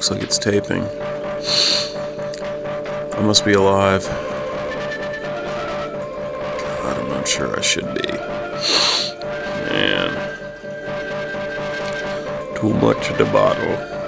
Looks like it's taping. I must be alive. God, I'm not sure I should be. Man. Too much of the bottle.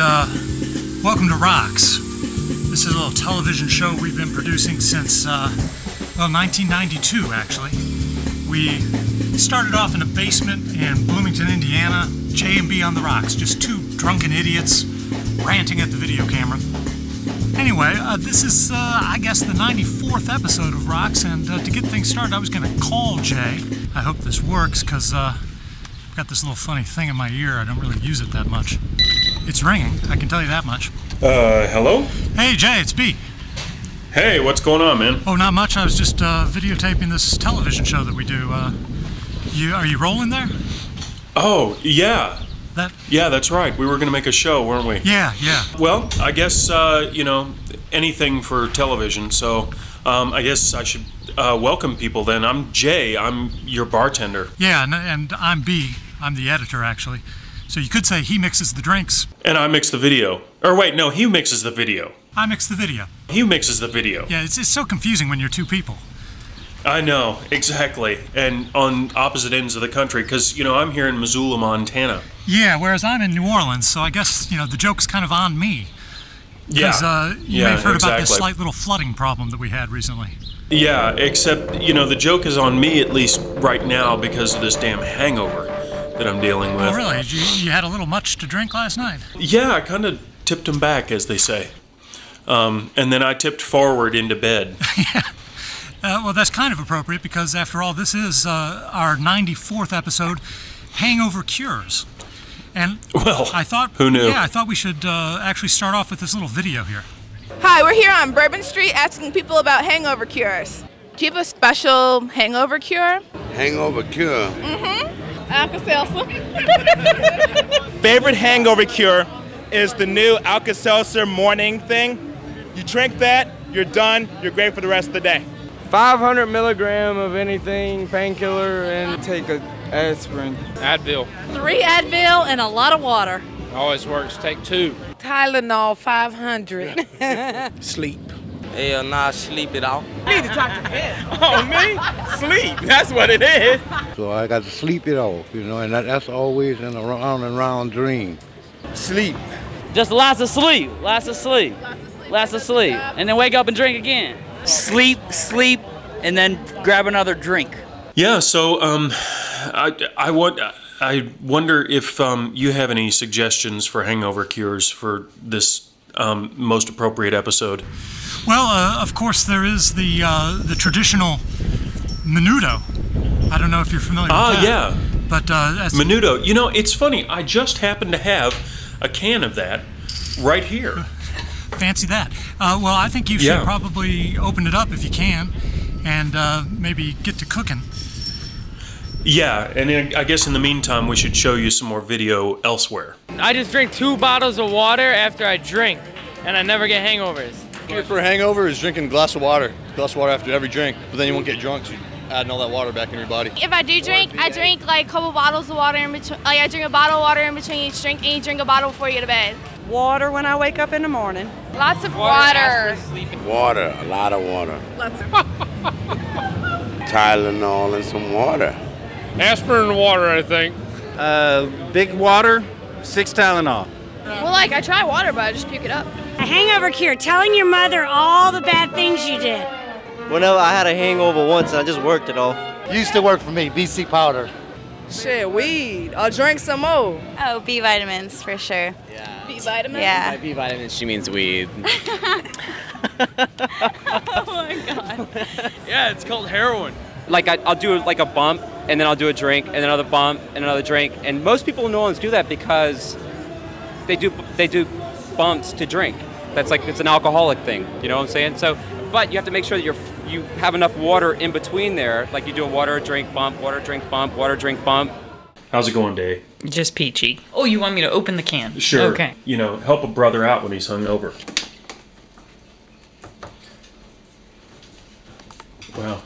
Uh, welcome to ROX. This is a little television show we've been producing since, uh, well, 1992 actually. We started off in a basement in Bloomington, Indiana, J&B on the Rocks, just two drunken idiots ranting at the video camera. Anyway, uh, this is, uh, I guess, the 94th episode of ROX, and uh, to get things started, I was going to call Jay. I hope this works, because uh, I've got this little funny thing in my ear. I don't really use it that much. It's ringing, I can tell you that much. Uh, hello? Hey, Jay, it's B. Hey, what's going on, man? Oh, not much. I was just uh, videotaping this television show that we do. Uh, you are you rolling there? Oh, yeah. That Yeah, that's right. We were gonna make a show, weren't we? yeah, yeah. Well, I guess, uh, you know, anything for television, so um, I guess I should uh, welcome people then. I'm Jay, I'm your bartender. Yeah, and, and I'm B. I'm the editor, actually. So you could say he mixes the drinks, And I mix the video. Or wait, no, he mixes the video. I mix the video. He mixes the video. Yeah, it's, it's so confusing when you're two people. I know, exactly. And on opposite ends of the country, because, you know, I'm here in Missoula, Montana. Yeah, whereas I'm in New Orleans, so I guess, you know, the joke's kind of on me. Yeah. Because uh, you yeah, may have heard about this slight little flooding problem that we had recently. Yeah, except, you know, the joke is on me at least right now because of this damn hangover that I'm dealing with. Oh, really? You, you had a little much to drink last night? Yeah, I kind of tipped him back, as they say. Um, and then I tipped forward into bed. Uh, well, that's kind of appropriate because, after all, this is uh, our 94th episode, Hangover Cures. And Well, I thought, who knew? Yeah, I thought we should uh, actually start off with this little video here. Hi, we're here on Bourbon Street asking people about hangover cures. Do you have a special hangover cure? Hangover cure. Alka-Seltzer. favorite hangover cure is the new Alka-Seltzer morning thing. You drink that, you're done, you're great for the rest of the day. 500 milligram of anything, painkiller, and take a aspirin. Advil. Three Advil and a lot of water. Always works. Take two. Tylenol 500. Sleep. Hell nah, sleep it out. Oh, me? Sleep. That's what it is. So I got to sleep it off, you know, and that, that's always in a round and round dream. Sleep. Just lots of sleep, lots of sleep, lots of sleep, and then wake up and drink again. Sleep, sleep, and then grab another drink. Yeah, so um, I, I, want, I wonder if um, you have any suggestions for hangover cures for this um, most appropriate episode. Well, uh, of course, there is the uh, the traditional menudo. I don't know if you're familiar Ah, with that. yeah. But uh, that's, Menudo. You know, it's funny. I just happen to have a can of that right here. fancy that. Uh, well, I think you should Yeah. probably open it up if you can, and uh, maybe get to cooking. Yeah, and then I guess in the meantime, we should show you some more video elsewhere. I just drink two bottles of water after I drink, and I never get hangovers. Cure for a hangover is drinking a glass of water. glass of water after every drink, but then you won't get drunk. So you're adding all that water back in your body. If I do drink, I drink like a couple bottles of water in between. Like I drink a bottle of water in between each drink, and you drink a bottle before you go to bed. Water when I wake up in the morning. Lots of water. Water, a lot of water. Lots of. Tylenol and some water. Aspirin and water, I think. Uh, big water, six Tylenol. Well, like I try water, but I just puke it up. A hangover cure, telling your mother all the bad things you did. Whenever I had a hangover once, I just worked it off. Used to work for me, BC powder. Shit, weed. I'll drink some more. Oh, B vitamins for sure. Yeah. B vitamins? Yeah. B vitamins, she means weed. oh my god. Yeah, it's called heroin. Like I, I'll do like a bump, and then I'll do a drink, and another bump, and another drink. And most people in New Orleans do that because they do they do bumps to drink. That's like it's an alcoholic thing. You know what I'm saying? So, but you have to make sure that you're you have enough water in between there. Like you do a water drink bump, water drink bump, water drink bump. How's it going, Dave? Just peachy. Oh, you want me to open the can? Sure. Okay. You know, help a brother out when he's hungover. Wow.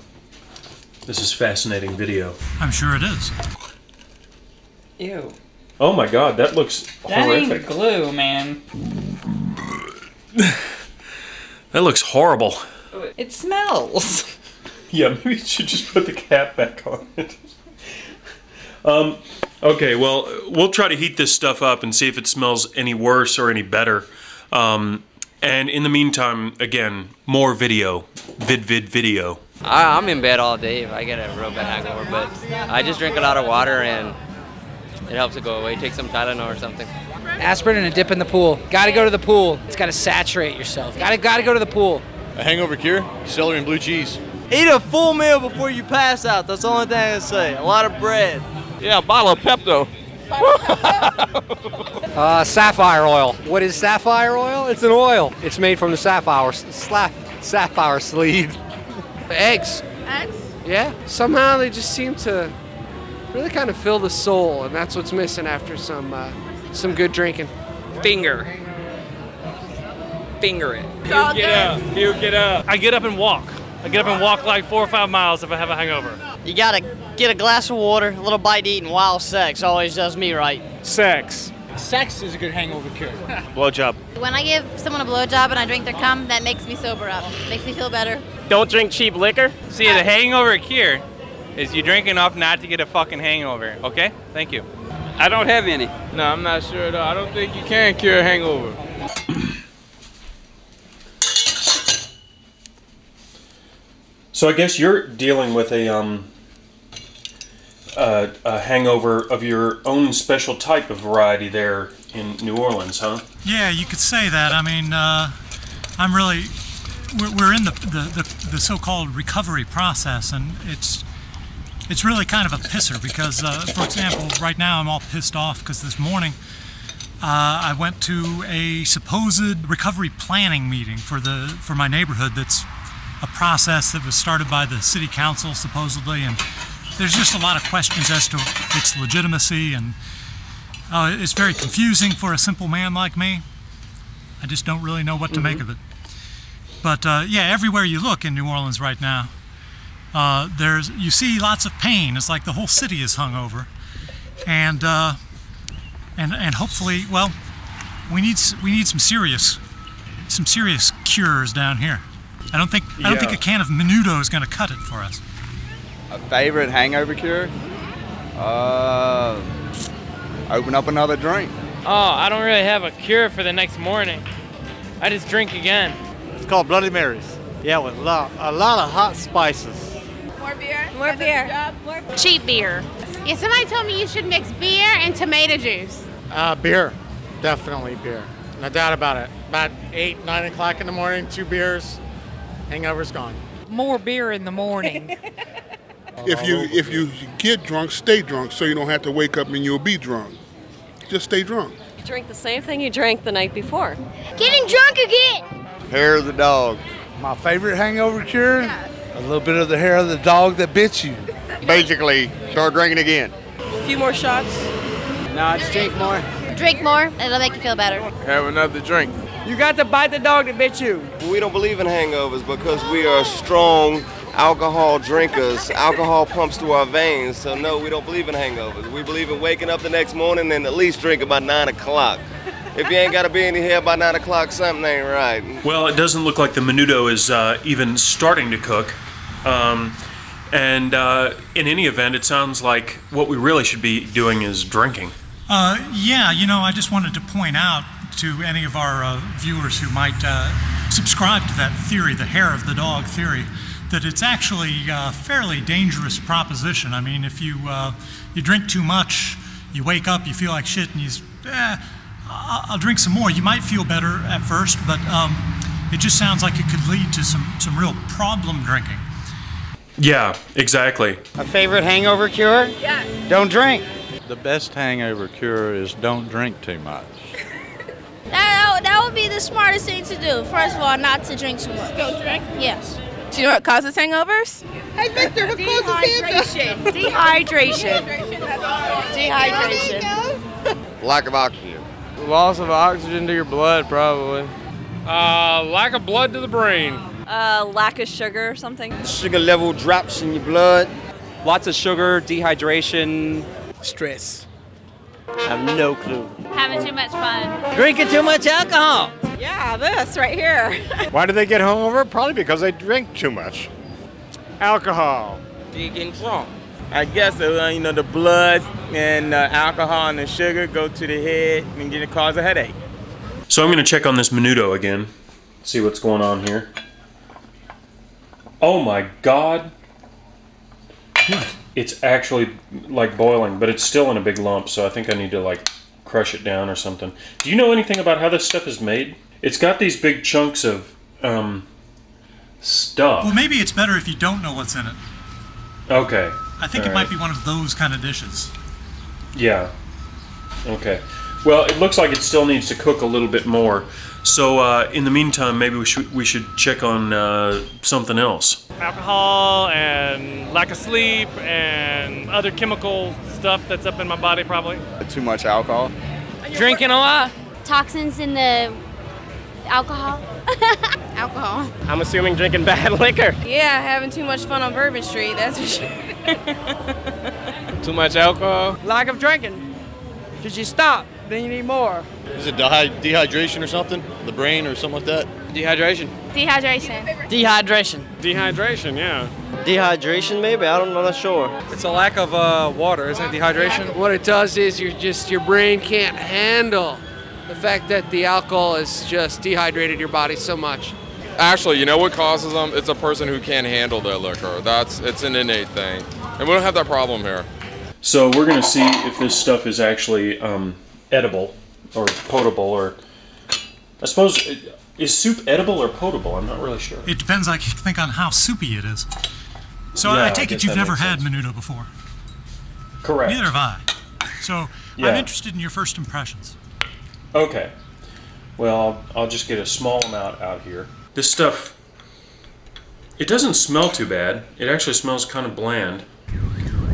This is fascinating video. I'm sure it is. Ew. Oh my god, that looks That horrific. ain't glue, man. That looks horrible. It smells. Yeah, maybe you should just put the cap back on it. um, okay, well, we'll try to heat this stuff up and see if it smells any worse or any better. Um, and in the meantime, again, more video. Vid, vid, video. I, I'm in bed all day if I get a real bad hangover, but I just drink a lot of water and it helps it go away. Take some Tylenol or something. Aspirin and a dip in the pool. Got to go to the pool. It's got to saturate yourself. Got to got to go to the pool. A hangover cure? Celery and blue cheese. Eat a full meal before you pass out. That's the only thing I can say. A lot of bread. Yeah, a bottle of Pepto. Uh, sapphire oil. What is sapphire oil? It's an oil. It's made from the sapphire slap sapphire sleeve. Eggs. Eggs? Yeah. Somehow they just seem to really kind of fill the soul, and that's what's missing after some uh, some good drinking. Finger. Finger it. all Puke it up. Puke it up. I get up and walk. I get up and walk like four or five miles if I have a hangover. You gotta get a glass of water, a little bite to eat, and wild sex always does me right. Sex. Sex is a good hangover cure. Blowjob. When I give someone a blowjob and I drink their cum, that makes me sober up. Makes me feel better. Don't drink cheap liquor. See, the hangover cure is you drink enough not to get a fucking hangover. Okay? Thank you. I don't have any. No, I'm not sure though. I don't think you can cure a hangover. So I guess you're dealing with a um, uh, a hangover of your own special type of variety there in New Orleans, huh? Yeah, you could say that. I mean, uh, I'm really, we're, we're in the, the, the, the so-called recovery process, and it's it's really kind of a pisser because, uh, for example, right now I'm all pissed off because this morning uh, I went to a supposed recovery planning meeting for the for my neighborhood. That's a process that was started by the city council supposedly, and there's just a lot of questions as to its legitimacy, and uh, it's very confusing for a simple man like me. I just don't really know what to make of it. But uh, yeah, everywhere you look in New Orleans right now, uh, there's you see lots of pain. It's like the whole city is hungover, and uh, and and hopefully, well, we need we need some serious some serious cures down here. I don't think I don't think a can of Menudo is going to cut it for us. A favorite hangover cure? Uh, open up another drink. Oh, I don't really have a cure for the next morning. I just drink again. It's called Bloody Marys. Yeah, with a lot, a lot of hot spices. More beer? More beer. Cheap beer. Yeah, somebody told me you should mix beer and tomato juice. Uh, beer. Definitely beer. No doubt about it. About 8, 9 o'clock in the morning, two beers, hangover's gone. More beer in the morning. If you if you get drunk, stay drunk, so you don't have to wake up and you'll be drunk. Just stay drunk. You drink the same thing you drank the night before. Getting drunk again. Hair of the dog. My favorite hangover cure? A little bit of the hair of the dog that bit you. Basically, start drinking again. A few more shots. No, just drink more. Drink more, it'll make you feel better. Have another drink. You got to bite the dog that bit you. We don't believe in hangovers because we are strong alcohol drinkers. Alcohol pumps through our veins. So, no, we don't believe in hangovers. We believe in waking up the next morning and at least drinking by 9 o'clock. If you ain't got to be in here by 9 o'clock, something ain't right. Well, it doesn't look like the menudo is uh, even starting to cook. Um, and uh, in any event, it sounds like what we really should be doing is drinking. Uh, yeah, you know, I just wanted to point out to any of our uh, viewers who might uh, subscribe to that theory, the hair of the dog theory, that it's actually a fairly dangerous proposition. I mean, if you uh, you drink too much, you wake up, you feel like shit, and you, s- eh, I'll I'll drink some more. You might feel better at first, but um, it just sounds like it could lead to some some real problem drinking. Yeah, exactly. A favorite hangover cure? Yes. Don't drink. The best hangover cure is don't drink too much. That, that would be the smartest thing to do. First of all, not to drink too much. Don't drink? Yes. Do you know what causes hangovers? Hey, Victor, what causes hangovers? Dehydration. Dehydration. Dehydration. Lack of oxygen. Loss of oxygen to your blood, probably. Uh, lack of blood to the brain. Uh, lack of sugar or something. Sugar level drops in your blood. Lots of sugar, dehydration. Stress. I have no clue. Having too much fun. Drinking too much alcohol. Yeah, this right here. Why do they get hungover? Probably because they drink too much. Alcohol. You getting drunk. I guess uh, you know the blood and uh, alcohol and the sugar go to the head and get it cause a headache. So I'm going to check on this menudo again, see what's going on here. Oh my god. It's actually like boiling, but it's still in a big lump, so I think I need to like crush it down or something. Do you know anything about how this stuff is made? It's got these big chunks of um stuff. Well, maybe it's better if you don't know what's in it. Okay. I think it All might be one of those kind of dishes. Yeah. Okay. Well, it looks like it still needs to cook a little bit more. So uh, in the meantime, maybe we should we should check on uh, something else. Alcohol and lack of sleep and other chemical stuff that's up in my body probably. Too much alcohol. Drinking a lot. Toxins in the alcohol. alcohol. I'm assuming drinking bad liquor. Yeah, having too much fun on Bourbon Street, that's for sure. Too much alcohol. Lack of drinking. Did you stop? Then you need more. Is it dehy- dehydration or something? The brain or something like that? Dehydration. Dehydration. Dehydration. Dehydration, yeah. Dehydration, maybe. I don't. I'm not sure. It's a lack of uh, water, isn't it? Dehydration. What it does is you're just your brain can't handle the fact that the alcohol has just dehydrated your body so much. Actually, you know what causes them? It's a person who can't handle their liquor. That's it's an innate thing, and we don't have that problem here. So we're gonna see if this stuff is actually um, edible or potable, or I suppose is soup edible or potable? I'm not really sure. It depends, I think, on how soupy it is. So Yeah, I I take guess it you've never makes had menudo before. Correct. Neither have I. So Yeah. I'm interested in your first impressions. Okay. Well, I'll, just get a small amount out here. This stuff, it doesn't smell too bad. It actually smells kind of bland.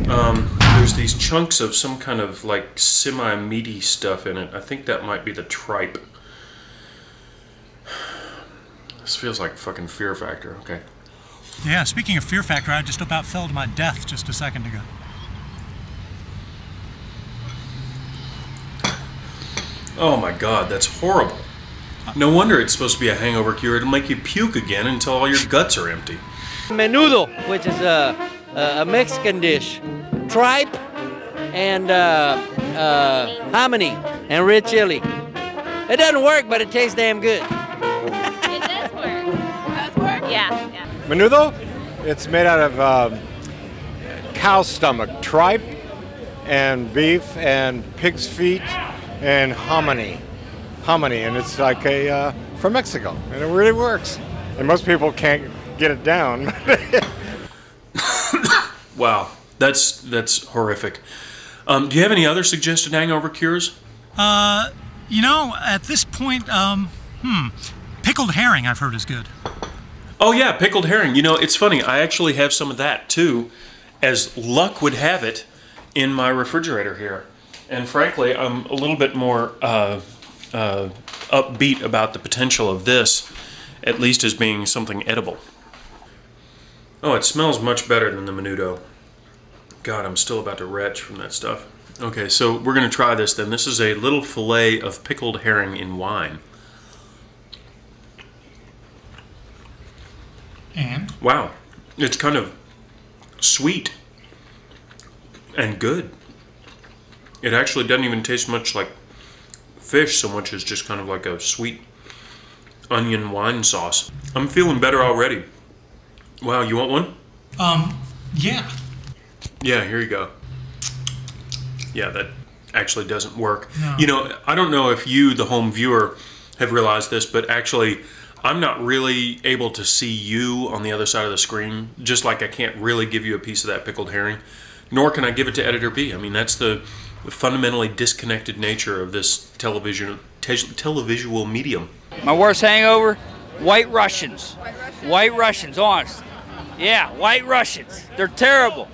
Um, there's these chunks of some kind of like semi-meaty stuff in it. I think that might be the tripe. This feels like fucking Fear Factor. Okay. Yeah, speaking of Fear Factor, I just about fell to my death just a second ago. Oh my god, that's horrible. No wonder it's supposed to be a hangover cure. It'll make you puke again until all your guts are empty. Menudo, which is a, a, a Mexican dish. Tripe and uh, uh, hominy and red chili. It doesn't work, but it tastes damn good. It does work. Does work? Yeah. yeah. Menudo? It's made out of um, cow stomach, tripe, and beef, and pig's feet, and hominy. Hominy, and it's like a uh, from Mexico, and it really works. And most people can't get it down. Wow, that's that's horrific. Um, do you have any other suggested hangover cures? Uh, You know, at this point, um, hmm, pickled herring I've heard is good. Oh yeah, pickled herring. You know, it's funny. I actually have some of that too, as luck would have it, in my refrigerator here. And frankly, I'm a little bit more uh, uh, upbeat about the potential of this, at least as being something edible. Oh, it smells much better than the menudo. God, I'm still about to retch from that stuff. Okay, so we're going to try this then. This is a little fillet of pickled herring in wine. And? Wow, it's kind of sweet and good. It actually doesn't even taste much like fish so much as just kind of like a sweet onion wine sauce. I'm feeling better already. Wow, you want one? Um, yeah. Yeah, here you go. Yeah, that actually doesn't work. No. You know, I don't know if you, the home viewer, have realized this, but actually, I'm not really able to see you on the other side of the screen, just like I can't really give you a piece of that pickled herring, nor can I give it to Editor B. I mean, that's the fundamentally disconnected nature of this television te- televisual medium. My worst hangover, White Russians. White Russians, honest. Yeah, White Russians. They're terrible.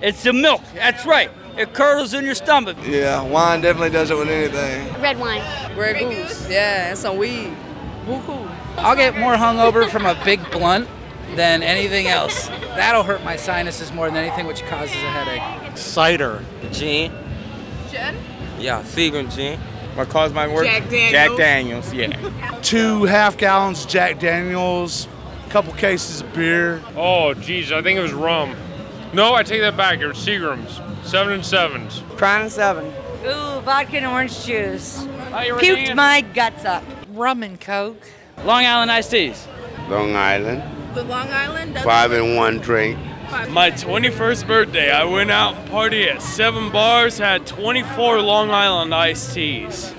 It's the milk. That's right. It curdles in your stomach. Yeah, wine definitely does it with anything. Red wine. Grey Goose. Yeah, and some weed. Woo-hoo. I'll get more hungover from a big blunt than anything else. That'll hurt my sinuses more than anything, which causes a headache. Cider. Gin. Jen? Yeah, Seagram gin. What caused my work? Jack Daniels. Jack Daniels, yeah. Two half gallons Jack Daniels, a couple cases of beer. Oh, geez, I think it was rum. No, I take that back. It was Seagrams. Seven and sevens. Crown and seven. Ooh, vodka and orange juice. you were Puked dancing. my guts up. Rum and Coke. Long Island iced teas. Long Island, The Long Island five in one drink. My 21st birthday, I went out and party at seven bars, had 24 Long Island iced teas.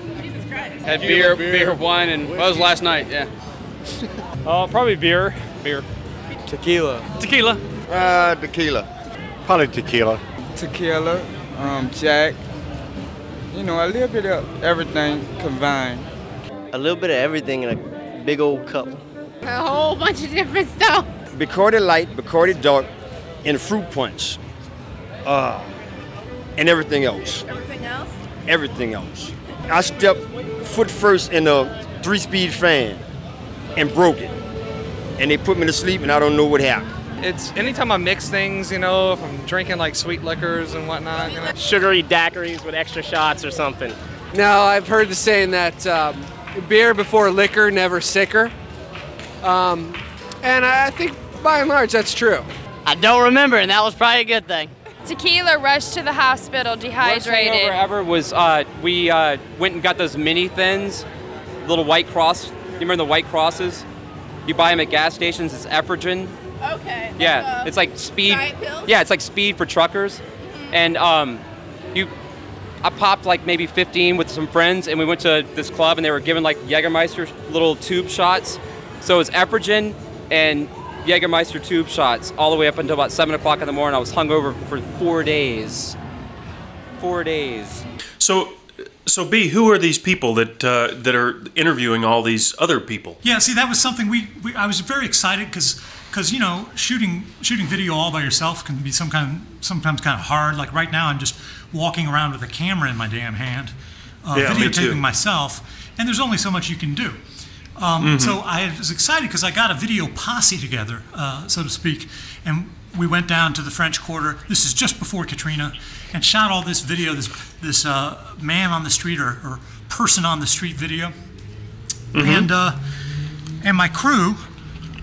Had beer, beer, wine, and well, that was last night. Yeah. Uh, probably beer. Beer. Tequila. Tequila. Uh, tequila. Probably tequila. Tequila, um, Jack. You know, a little bit of everything combined. A little bit of everything in a big old cup. A whole bunch of different stuff. Bacardi Light, Bacardi Dark, and fruit punch. Uh, and everything else. Everything else? Everything else. I stepped foot first in a three-speed fan and broke it. And they put me to sleep and I don't know what happened. It's anytime I mix things, you know, if I'm drinking like sweet liquors and whatnot. You know. Sugary daiquiris with extra shots or something. Now I've heard the saying that um, beer before liquor, never sicker. Um, and I I think by and large that's true. I don't remember, and that was probably a good thing. Tequila rushed to the hospital, Worst hangover dehydrated. ever was uh, we uh, went and got those mini thins, little white cross. You remember the white crosses? You buy them at gas stations. It's Ephedrine. Okay. Yeah, Uh, it's like speed. diet pills? Yeah, it's like speed for truckers. And um, you, I popped like maybe 15 with some friends, and we went to this club, and they were giving like Jägermeister little tube shots. So it was Ephedrine and Jägermeister tube shots all the way up until about seven o'clock in the morning. I was hungover for four days. Four days. So, so B, who are these people that uh, that are interviewing all these other people? Yeah, see, that was something we, we I was very excited because because you know shooting shooting video all by yourself can be some kind sometimes kind of hard. Like right now, I'm just walking around with a camera in my damn hand, uh, Yeah, me videotaping myself, and there's only so much you can do. Um, Mhm. So I was excited because I got a video posse together, uh, so to speak, and we went down to the French Quarter. This is just before Katrina, and shot all this video. This this uh, man on the street or, or person on the street video, Mhm. and uh, and my crew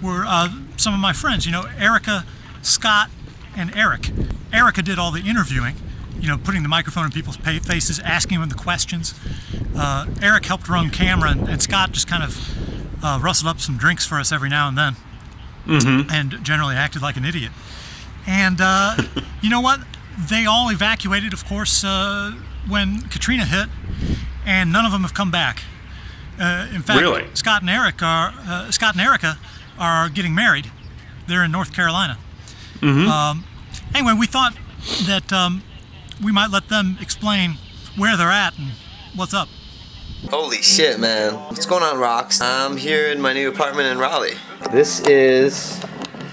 were uh, some of my friends. You know, Erica, Scott, and Eric. Erica did all the interviewing. You know, putting the microphone in people's faces, asking them the questions. Uh, Eric helped run camera, and, and Scott just kind of uh, rustled up some drinks for us every now and then, Mm-hmm. and generally acted like an idiot. And uh, you know what? They all evacuated, of course, uh, when Katrina hit, and none of them have come back. Uh, in fact, Really? Scott and Eric are uh, Scott and Erica are getting married. They're in North Carolina. Mhm. Um, anyway, we thought that um, we might let them explain where they're at and what's up. Holy shit, man. What's going on, ROX? I'm here in my new apartment in Raleigh. This is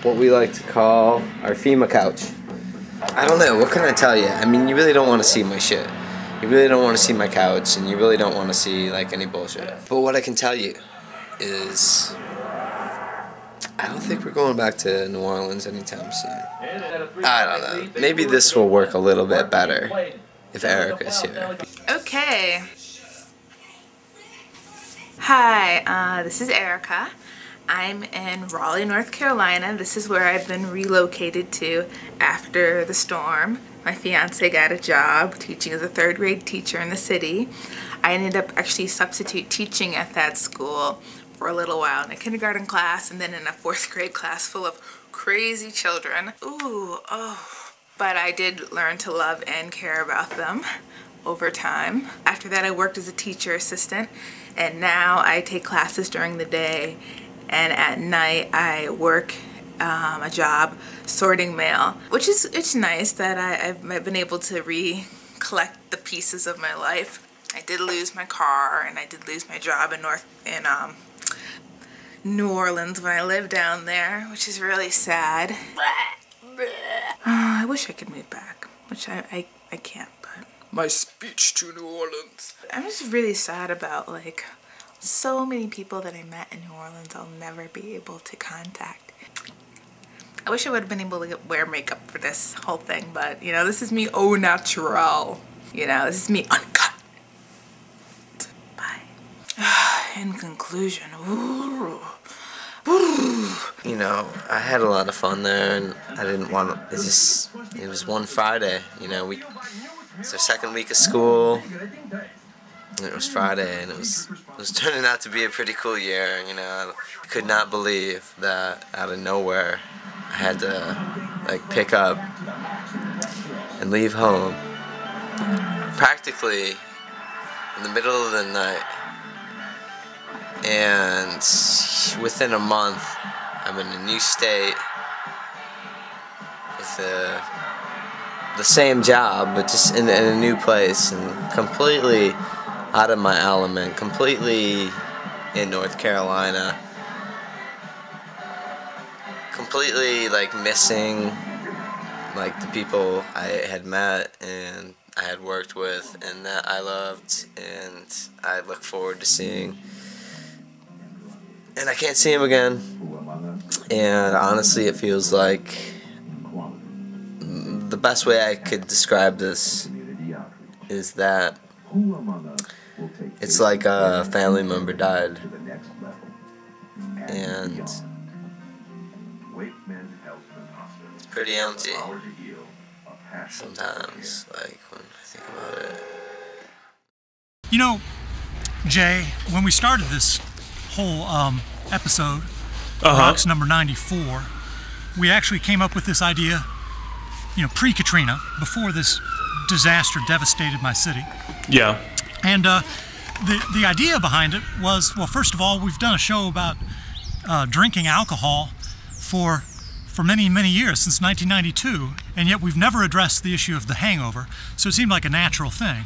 what we like to call our FEMA couch. I don't know, what can I tell you? I mean, you really don't want to see my shit. You really don't want to see my couch, and you really don't want to see, like, any bullshit. But what I can tell you is. I don't think we're going back to New Orleans anytime soon. I don't know. Maybe this will work a little bit better if Erica's here. Okay. Hi, uh, this is Erica. I'm in Raleigh, North Carolina. This is where I've been relocated to after the storm. My fiance got a job teaching as a third grade teacher in the city. I ended up actually substitute teaching at that school for a little while in a kindergarten class and then in a fourth grade class full of crazy children. Ooh, oh. But I did learn to love and care about them over time. After that, I worked as a teacher assistant and now I take classes during the day and at night I work um, a job sorting mail, which is it's nice that I, I've, been able to recollect the pieces of my life. I did lose my car and I did lose my job in North in um, New Orleans when I lived down there, which is really sad. Uh, I wish I could move back, which I, I, I can't, but. My speech to New Orleans. I'm just really sad about like so many people that I met in New Orleans I'll never be able to contact. I wish I would have been able to get, wear makeup for this whole thing, but you know, this is me au natural. You know, this is me conclusion. You know, I had a lot of fun there, and I didn't want to. It just, it was one Friday. You know, we. It's our second week of school. It was Friday, and it was it was turning out to be a pretty cool year. You know, I could not believe that out of nowhere, I had to like pick up and leave home practically in the middle of the night. And within a month, I'm in a new state with a, the same job, but just in, in a new place and completely out of my element, completely in North Carolina, completely like missing like the people I had met and I had worked with and that I loved and I look forward to seeing. And I can't see him again. And honestly, it feels like the best way I could describe this is that it's like a family member died. And it's pretty empty sometimes, like when I think about it. You know, Jay, when we started this whole um, episode, Uh-huh. ROX number 94, we actually came up with this idea, you know, pre Katrina, before this disaster devastated my city. Yeah. And uh, the, the idea behind it was well, first of all, we've done a show about uh, drinking alcohol for for many, many years, since 1992, and yet we've never addressed the issue of the hangover, so it seemed like a natural thing.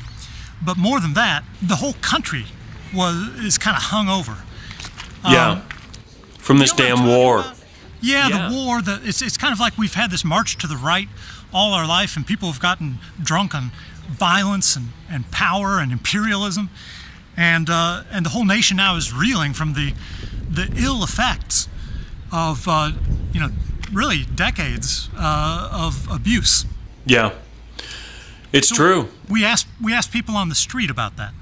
But more than that, the whole country was is kind of hung over. Yeah. From this damn war. Yeah, Yeah. the war. The it's it's kind of like we've had this march to the right all our life, and people have gotten drunk on violence and, and power and imperialism, and uh, and the whole nation now is reeling from the the ill effects of uh, you know really decades uh, of abuse. Yeah. It's true. We asked we asked people on the street about that.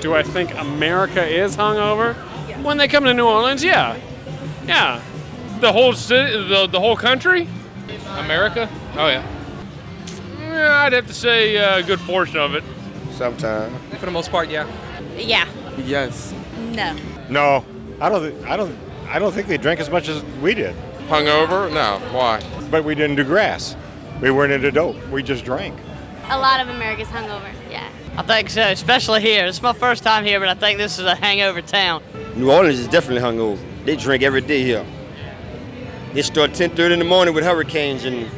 Do I think America is hungover? When they come to New Orleans, yeah, yeah. The whole city, the, the whole country, America. Oh yeah. Yeah, I'd have to say a good portion of it. Sometimes. For the most part, yeah. Yeah. Yes. No. No, I don't. thi- I don't. I don't think they drank as much as we did. Hungover? No. Why? But we didn't do grass. We weren't into dope. We just drank. A lot of America's hungover. Yeah. I think so, especially here. It's my first time here, but I think this is a hangover town. New Orleans is definitely hungover. They drink every day here. They start 10:30 in the morning with hurricanes and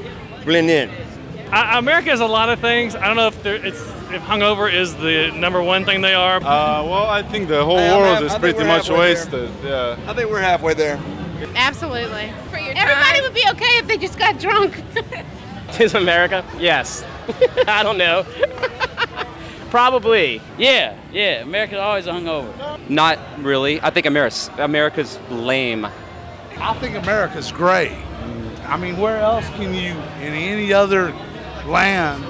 blend in. I, America has a lot of things. I don't know if it's if hungover is the number one thing they are. Uh, well, I think the whole Hey, I'm world half- is pretty much halfway there. wasted. Yeah. I think we're halfway there. Absolutely. Everybody would be okay if they just got drunk. Is America? Yes. I don't know. Probably. Yeah, yeah. America's always hungover. Not really. I think America's America's lame. I think America's great. I mean, where else can you, in any other land,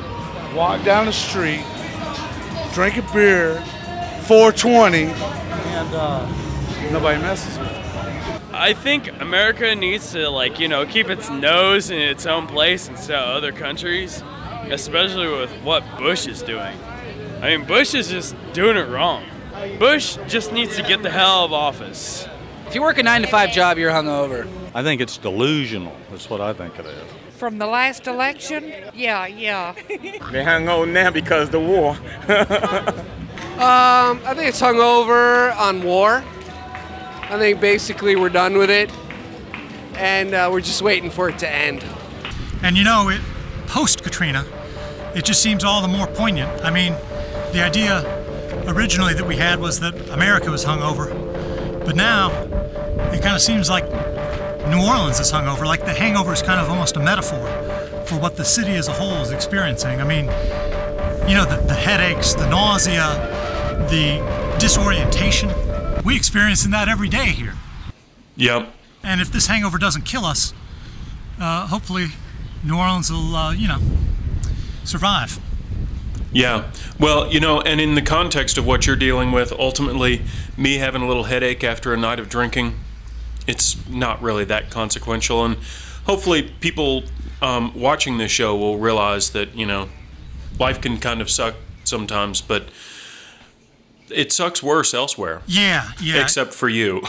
walk down the street, drink a beer, 420, and uh, nobody messes with you? I think America needs to like you know keep its nose in its own place instead of other countries, especially with what Bush is doing. I mean, Bush is just doing it wrong. Bush just needs to get the hell out of office. If you work a nine to five job, you're hungover. I think it's delusional. That's what I think it is. From the last election? Yeah, yeah. They hung on now because of the war. Um, I think it's hungover on war. I think basically we're done with it, and uh, we're just waiting for it to end. And you know, it post Katrina, it just seems all the more poignant. I mean, the idea originally that we had was that America was hungover, but now it kind of seems like New Orleans is hungover. Like the hangover is kind of almost a metaphor for what the city as a whole is experiencing. I mean, you know, the, the headaches, the nausea, the disorientation. We experiencing that every day here. Yep. And if this hangover doesn't kill us, uh, hopefully New Orleans will, uh, you know, survive. Yeah. Well, you know, and in the context of what you're dealing with, ultimately, me having a little headache after a night of drinking, it's not really that consequential. And hopefully, people um, watching this show will realize that, you know, life can kind of suck sometimes, but it sucks worse elsewhere. Yeah, yeah. Except for you.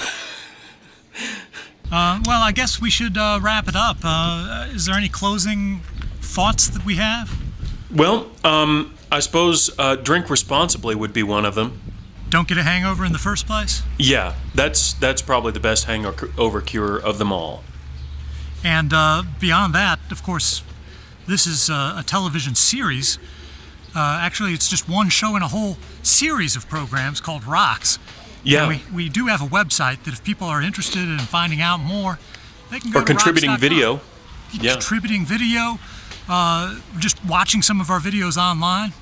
Uh, well, I guess we should uh, wrap it up. Uh, is there any closing thoughts that we have? Well, um, I suppose uh, drink responsibly would be one of them. Don't get a hangover in the first place? Yeah, that's that's probably the best hangover cure of them all. And uh, beyond that, of course, this is uh, a television series. Uh, actually, it's just one show in a whole series of programs called ROX. Yeah. And we, we do have a website that if people are interested in finding out more, they can go Or to contributing rox.com. video. Yeah. Contributing video, uh, just watching some of our videos online,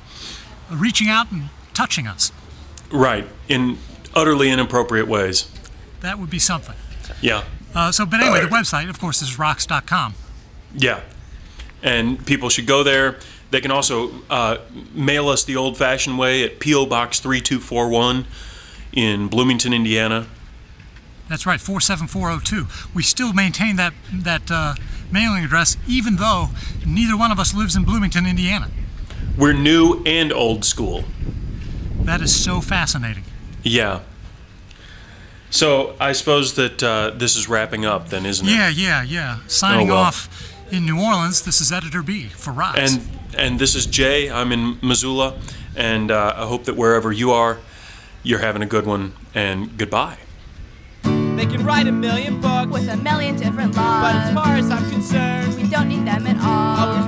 reaching out and touching us. Right, in utterly inappropriate ways. That would be something. Yeah. Uh, so, but anyway, the website, of course, is rox.com. Yeah. And people should go there. They can also uh, mail us the old fashioned way at P.O. Box 3241 in Bloomington, Indiana. That's right, 47402. We still maintain that, that uh, mailing address, even though neither one of us lives in Bloomington, Indiana. We're new and old school. That is so fascinating. Yeah. So I suppose that uh, this is wrapping up then, isn't it? Yeah, yeah, yeah. Signing Oh, well. off in New Orleans, this is Editor B for ROX. And and this is Jay. I'm in Missoula, and uh, I hope that wherever you are, you're having a good one. And goodbye. They can write a million books with a million different laws. But as far as I'm concerned, we don't need them at all.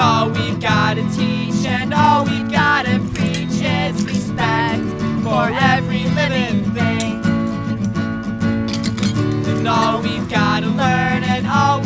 All we've gotta teach and all we've gotta preach is respect for every living thing. And all we've gotta learn and all